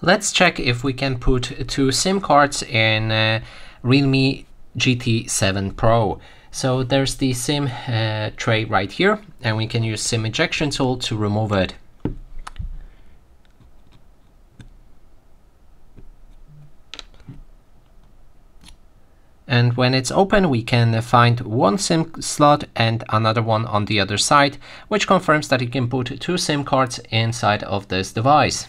Let's check if we can put two SIM cards in uh, Realme GT7 Pro. So there's the SIM uh, tray right here and we can use SIM ejection tool to remove it. And when it's open, we can find one SIM slot and another one on the other side, which confirms that you can put two SIM cards inside of this device.